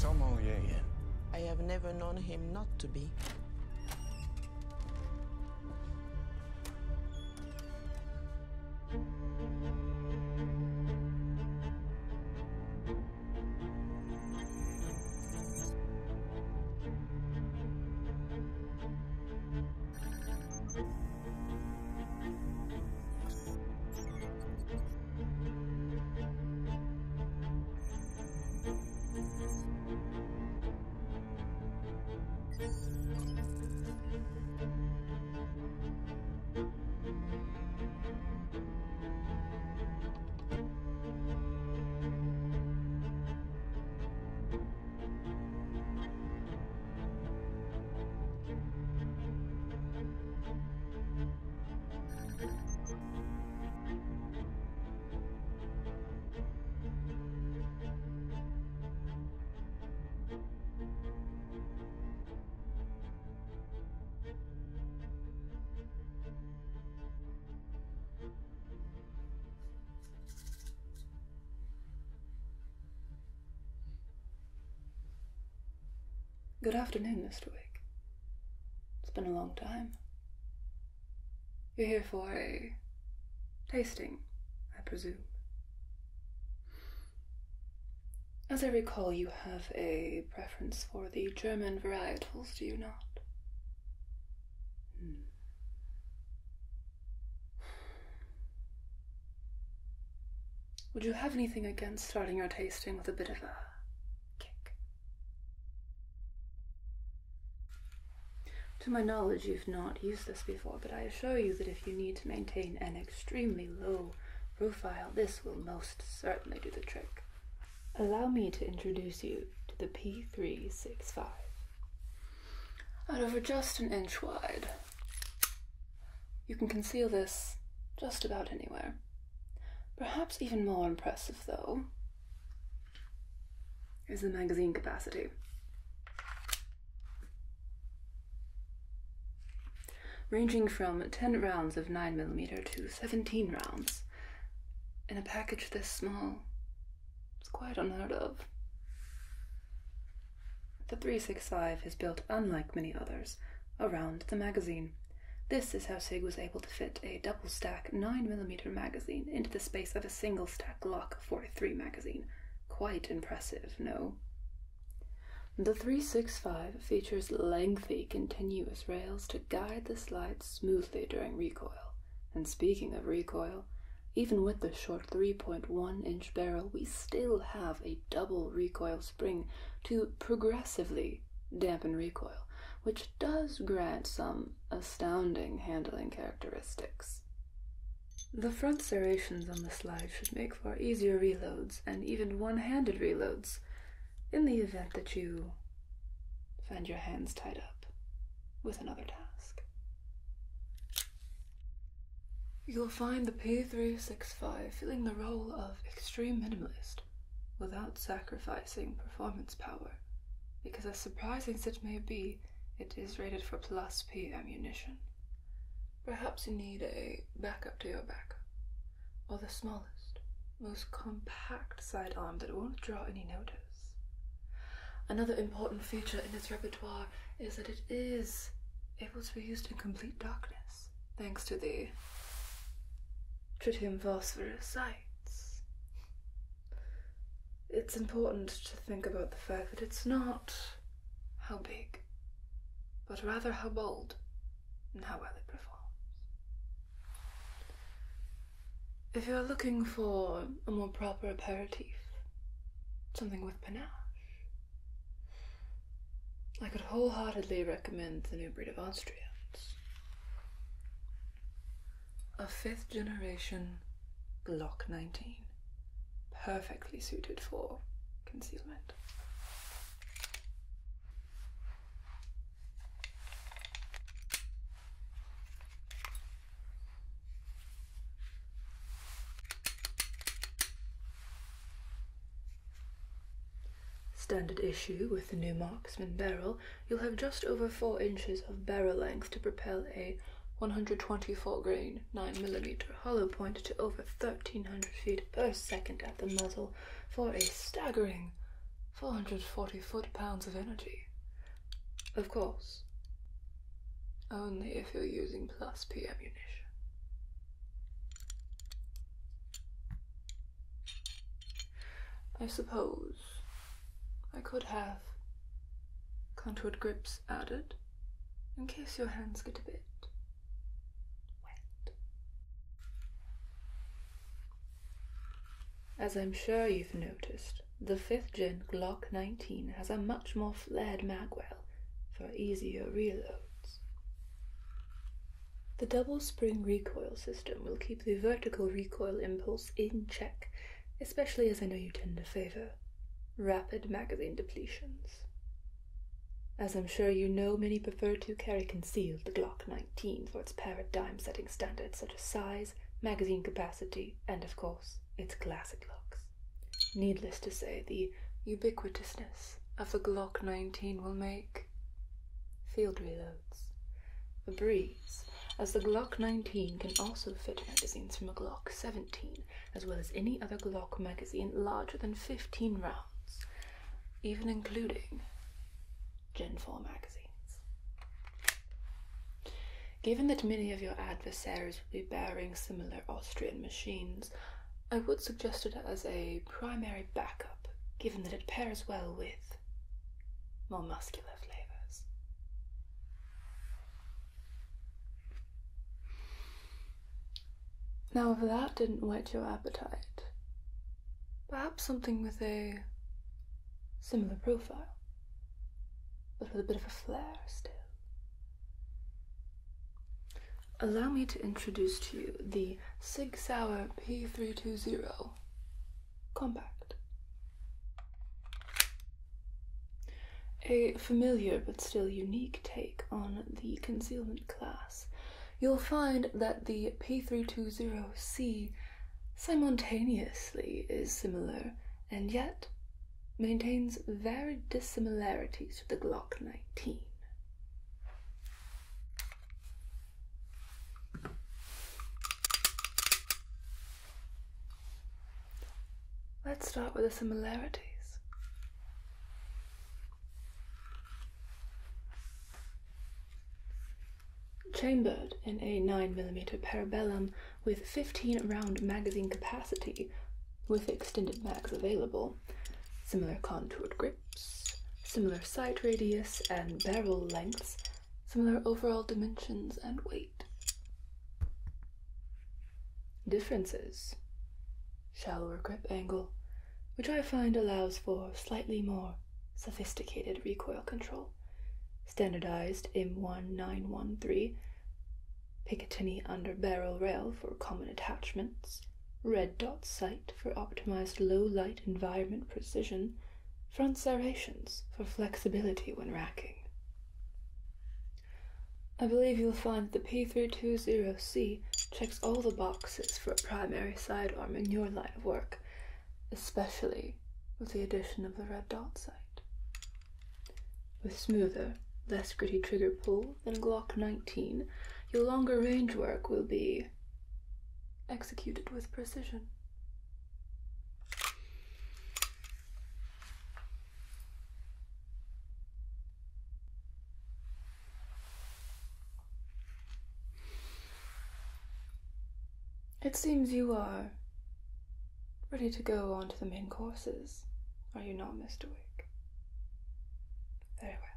sommelier. I have never known him not to be. Good afternoon, Mr. Wick. It's been a long time. You're here for a tasting, I presume. As I recall, you have a preference for the German varietals, do you not? Hmm. Would you have anything against starting your tasting with a bit of a To my knowledge, you've not used this before, but I assure you that if you need to maintain an extremely low profile, this will most certainly do the trick. Allow me to introduce you to the P365. Out over just an inch wide. You can conceal this just about anywhere. Perhaps even more impressive, though, is the magazine capacity. Ranging from 10 rounds of 9mm to 17 rounds. In a package this small, it's quite unheard of. The 365 is built unlike many others around the magazine. This is how SIG was able to fit a double stack 9mm magazine into the space of a single stack Glock 43 magazine. Quite impressive, no? The 365 features lengthy, continuous rails to guide the slide smoothly during recoil. And speaking of recoil, even with the short 3.1 inch barrel, we still have a double recoil spring to progressively dampen recoil, which does grant some astounding handling characteristics. The front serrations on the slide should make for easier reloads and even one handed reloads in the event that you find your hands tied up with another task. You'll find the P365 filling the role of extreme minimalist without sacrificing performance power, because as surprising as it may be, it is rated for plus P ammunition. Perhaps you need a backup to your backup, or the smallest, most compact sidearm that won't draw any notice. Another important feature in its repertoire is that it is able to be used in complete darkness, thanks to the tritium phosphorus sights. It's important to think about the fact that it's not how big, but rather how bold and how well it performs. If you're looking for a more proper aperitif, something with panache, I could wholeheartedly recommend the new breed of Austrians. A fifth generation Glock 19, perfectly suited for concealment. Standard issue with the new marksman barrel, you'll have just over 4 inches of barrel length to propel a 124 grain 9mm hollow point to over 1300 feet per second at the muzzle for a staggering 440 foot pounds of energy. Of course, only if you're using plus P ammunition. I suppose I could have contoured grips added in case your hands get a bit wet. As I'm sure you've noticed, the 5th gen Glock 19 has a much more flared magwell for easier reloads. The double spring recoil system will keep the vertical recoil impulse in check, especially as I know you tend to favor rapid magazine depletions. As I'm sure you know, many prefer to carry concealed the Glock 19 for its paradigm setting standards such as size, magazine capacity, and of course, its classic looks. Needless to say, the ubiquitousness of the Glock 19 will make field reloads a breeze, as the Glock 19 can also fit magazines from a Glock 17, as well as any other Glock magazine larger than 15 rounds, even including Gen 4 magazines. Given that many of your adversaries will be bearing similar Austrian machines, I would suggest it as a primary backup, given that it pairs well with more muscular flavors. Now, if that didn't whet your appetite, perhaps something with a similar profile, but with a bit of a flair still. Allow me to introduce to you the Sig Sauer P320 Compact. A familiar but still unique take on the concealment class. You'll find that the P320C simultaneously is similar and yet maintains varied dissimilarities to the Glock 19. Let's start with the similarities. Chambered in a 9mm parabellum with 15 round magazine capacity, with extended mags available, similar contoured grips, similar sight radius and barrel lengths, similar overall dimensions and weight. Differences shallower grip angle, which I find allows for slightly more sophisticated recoil control. Standardized M1913, Picatinny under barrel rail for common attachments, red dot sight for optimized low light environment precision, front serrations for flexibility when racking. I believe you'll find the P320C checks all the boxes for a primary sidearm in your line of work, especially with the addition of the red dot sight. With smoother, less gritty trigger pull than Glock 19, your longer range work will be executed with precision. It seems you are ready to go on to the main courses, are you not, Mr. Wick? Very well.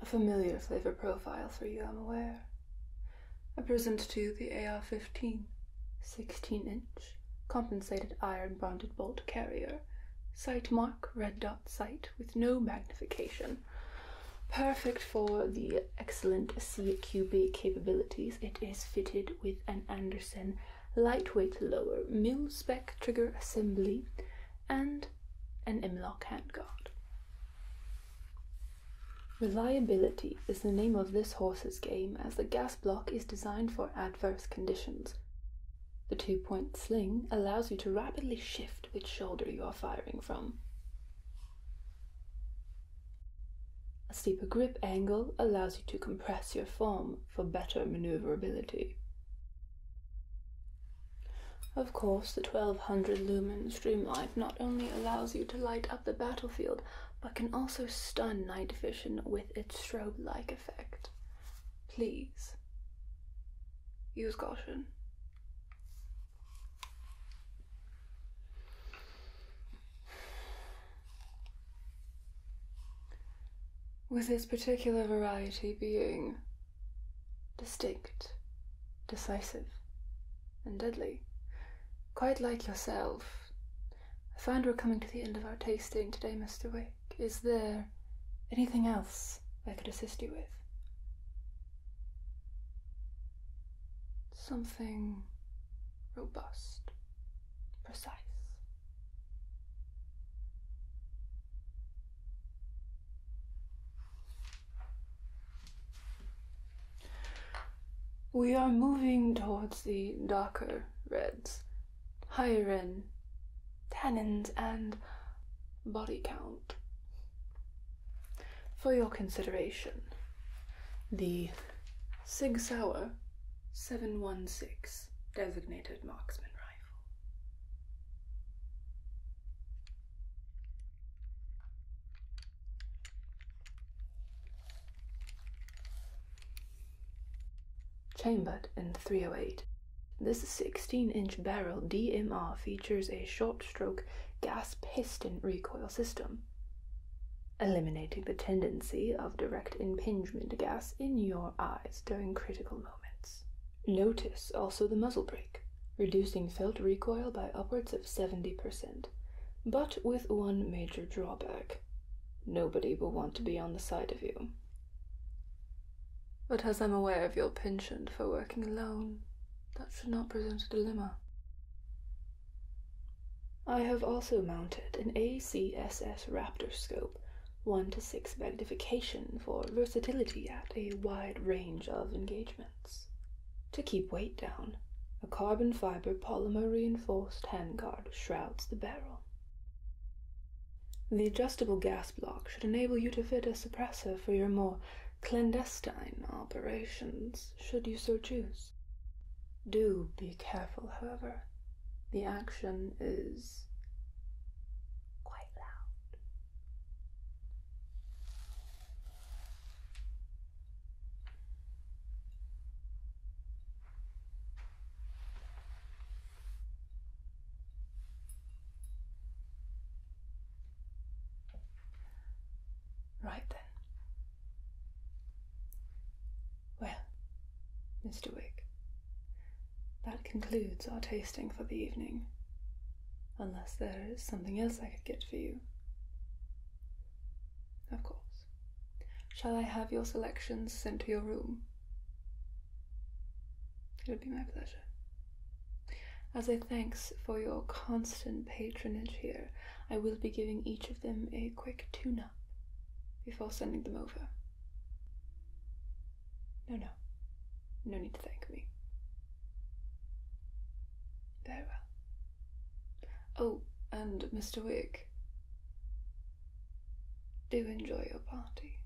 A familiar flavor profile for you, I'm aware. I present to you the AR 15, 16 inch, compensated ion bonded bolt carrier, Sightmark red dot sight with no magnification. Perfect for the excellent CQB capabilities, it is fitted with an Anderson lightweight lower mil spec trigger assembly and an M-LOK handguard. Reliability is the name of this horse's game as the gas block is designed for adverse conditions. The two point sling allows you to rapidly shift which shoulder you are firing from. A steeper grip angle allows you to compress your form for better maneuverability. Of course, the 1200 lumen streamlight not only allows you to light up the battlefield, but can also stun night vision with its strobe like effect. Please, use caution. With its particular variety being distinct, decisive, and deadly. Quite like yourself. I find we're coming to the end of our tasting today, Mr. Wick. Is there anything else I could assist you with? Something robust, precise. We are moving towards the darker reds, higher in tannins and body count. For your consideration, the Sig Sauer 716 designated marksman rifle. Chambered in 308, this 16 inch barrel DMR features a short stroke gas piston recoil system, eliminating the tendency of direct impingement gas in your eyes during critical moments. Notice also the muzzle brake, reducing felt recoil by upwards of 70%, but with one major drawback. Nobody will want to be on the side of you. But as I'm aware of your penchant for working alone, that should not present a dilemma. I have also mounted an ACSS Raptor scope, 1 to 6 magnification for versatility at a wide range of engagements. To keep weight down, a carbon fiber polymer reinforced handguard shrouds the barrel. The adjustable gas block should enable you to fit a suppressor for your more clandestine operations, should you so choose. Do be careful, however. The action is quite loud. Right then. Well, Mr. Wick, that concludes our tasting for the evening. Unless there is something else I could get for you. Of course. Shall I have your selections sent to your room? It would be my pleasure. As a thanks for your constant patronage here, I will be giving each of them a quick tune up before sending them over. No, no. No need to thank me. Very well. Oh, and Mr. Wick, do enjoy your party.